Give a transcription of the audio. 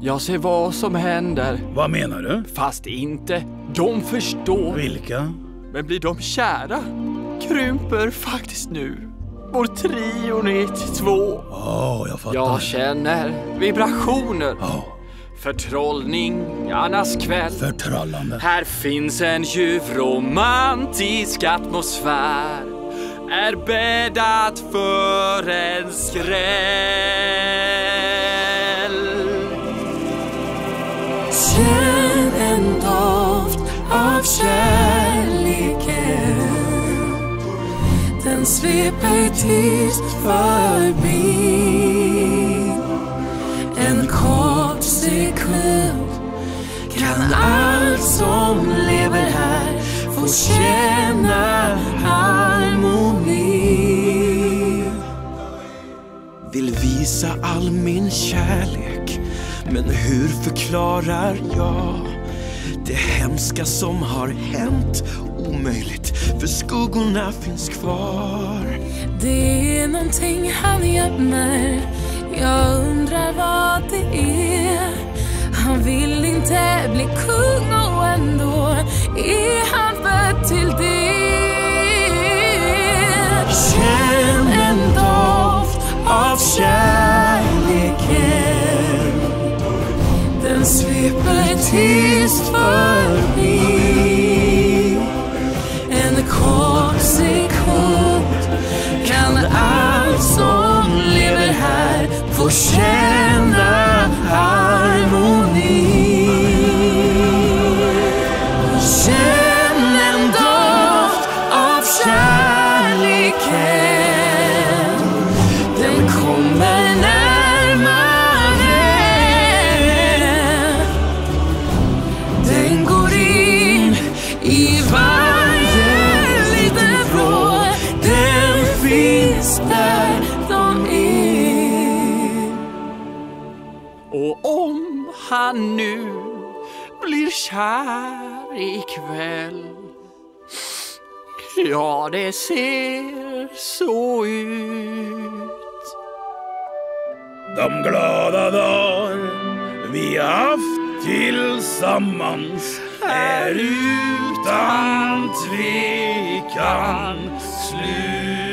Jag ser vad som händer, Vad menar du? fast inte. De förstår. Vilka? Men blir de kära? Krymper faktiskt nu. Vår trio ner till två. Åh, jag fattar. Jag känner vibrationer. Ja, Förtrollning, Annas kväll. förtrollande. Här finns en ljuv romantisk atmosfär Är bäddat för en skräll Känn en doft av kärleken. Den sveper tyst förbi. En kort sekund kan allt som lever här få känna harmoni. Vill visa all min kärlek men hur förklarar jag det hemska som har hänt? Omöjligt, för skuggorna finns kvar. Det är någonting han gömmer. Jag undrar vad det är. Han vill inte bli kung och ändå är sveper tyst förbi En kort sekund kan allt som lever här få känna Och om han nu blir kär ikväll Ja, det ser så ut De glada dagar vi haft tillsammans är utan tvekan slut.